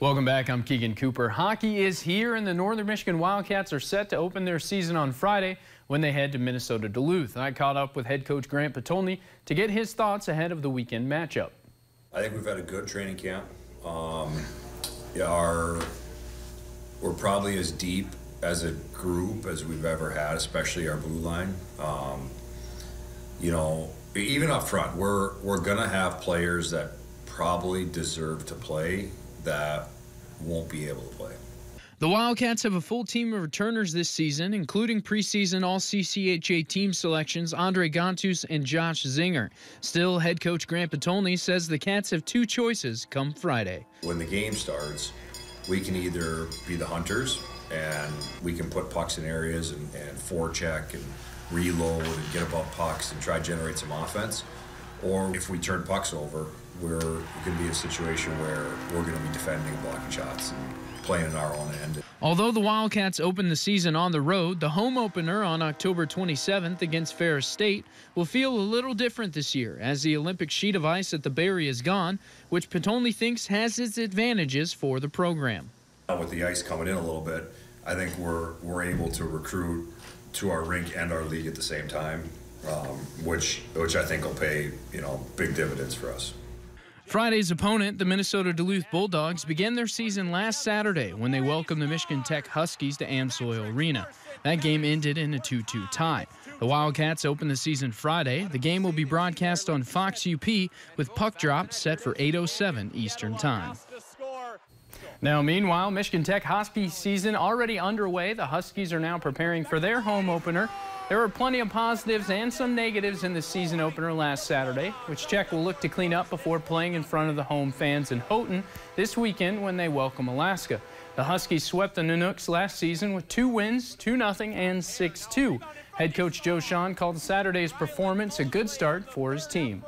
Welcome back. I'm Keegan Cooper. Hockey is here, and the Northern Michigan Wildcats are set to open their season on Friday when they head to Minnesota Duluth. I caught up with head coach Grant Potulny to get his thoughts ahead of the weekend matchup. I think we've had a good training camp. Um, our, we're probably as deep as a group as we've ever had, especially our blue line. Um, you know, even up front, we're we're gonna have players that probably deserve to play that won't be able to play. The Wildcats have a full team of returners this season, including preseason All CCHA team selections Andre Ghantous and Josh Zinger. Still, head coach Grant Potulny says the Cats have two choices come Friday. When the game starts, we can either be the hunters and we can put pucks in areas and, and forecheck and reload and get above pucks and try to generate some offense. Or if we turn pucks over, we're going to be in a situation where we're going to be defending and blocking shots and playing our own end. Although the Wildcats open the season on the road, the home opener on October 27th against Ferris State will feel a little different this year as the Olympic sheet of ice at the Berry is gone, which Potulny thinks has its advantages for the program. With the ice coming in a little bit, I think we're we're able to recruit to our rink and our league at the same time, um, which which I think will pay you know big dividends for us. Friday's opponent, the Minnesota Duluth Bulldogs, began their season last Saturday when they welcomed the Michigan Tech Huskies to AmSoil Arena. That game ended in a 2 2 tie. The Wildcats open the season Friday. The game will be broadcast on Fox UP with puck drop set for 8.07 Eastern Time. Now, meanwhile, Michigan Tech Husky season already underway. The Huskies are now preparing for their home opener. There were plenty of positives and some negatives in the season opener last Saturday, which Tech will look to clean up before playing in front of the home fans in Houghton this weekend when they welcome Alaska. The Huskies swept the Nanooks last season with two wins, 2-0 and 6-2. Head coach Joe Shawhan called Saturday's performance a good start for his team.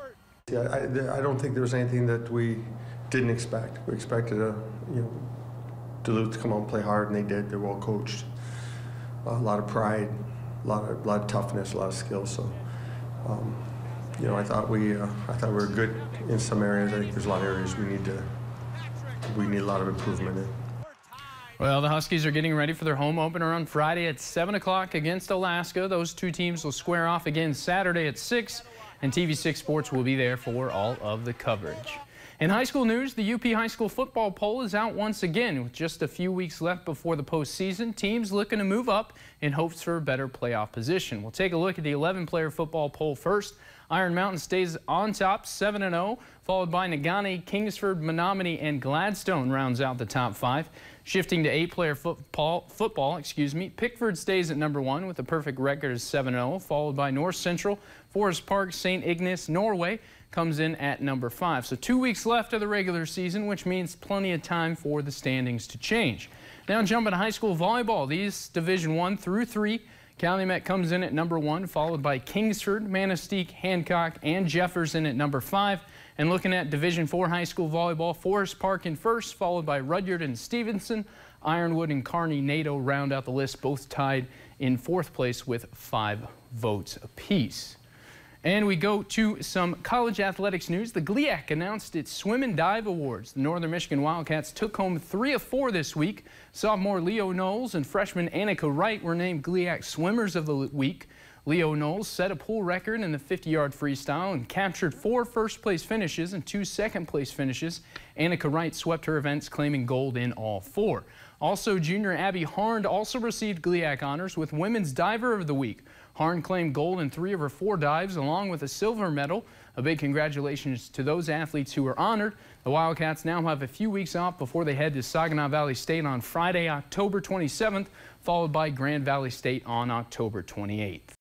Yeah, I, I don't think there's anything that we didn't expect. We expected a, you know, Duluth to come out and play hard, and they did. They're well coached. A lot of pride, a lot of, a lot of toughness, a lot of skill. So, um, you know, I thought we, uh, I thought we were good in some areas. I think there's a lot of areas we need to, we need a lot of improvement in. Well, the Huskies are getting ready for their home opener on Friday at 7 o'clock against Alaska. Those two teams will square off again Saturday at 6, and TV6 Sports will be there for all of the coverage. In high school news, the UP High School football poll is out once again. With just a few weeks left before the postseason, teams looking to move up in hopes for a better playoff position. We'll take a look at the 11-player football poll first. Iron Mountain stays on top 7-0, followed by Negaunee, Kingsford, Menominee, and Gladstone rounds out the top five. Shifting to eight-player football, football, excuse me, Pickford stays at number one with a perfect record of 7-0, followed by North Central, Forest Park, St. Ignace, Norway comes in at number five. So two weeks left of the regular season, which means plenty of time for the standings to change. Now jumping to high school volleyball, these Division One through three. Calumet comes in at number one, followed by Kingsford, Manistique, Hancock, and Jefferson at number five. And looking at Division Four high school volleyball, Forest Park in first, followed by Rudyard and Stephenson. Ironwood and Carney-Nadeau round out the list, both tied in fourth place with five votes apiece. And we go to some college athletics news. The GLIAC announced its Swim and Dive Awards. The Northern Michigan Wildcats took home three of four this week. Sophomore Leo Knowles and freshman Annika Wright were named GLIAC Swimmers of the Week. Leo Knowles set a pool record in the 50-yard freestyle and captured four first-place finishes and two second-place finishes. Annika Wright swept her events, claiming gold in all four. Also, junior Abby Harnd also received GLIAC honors with Women's Diver of the Week. Harn claimed gold in three of her four dives along with a silver medal. A big congratulations to those athletes who were honored. The Wildcats now have a few weeks off before they head to Saginaw Valley State on Friday, October 27th, followed by Grand Valley State on October 28th.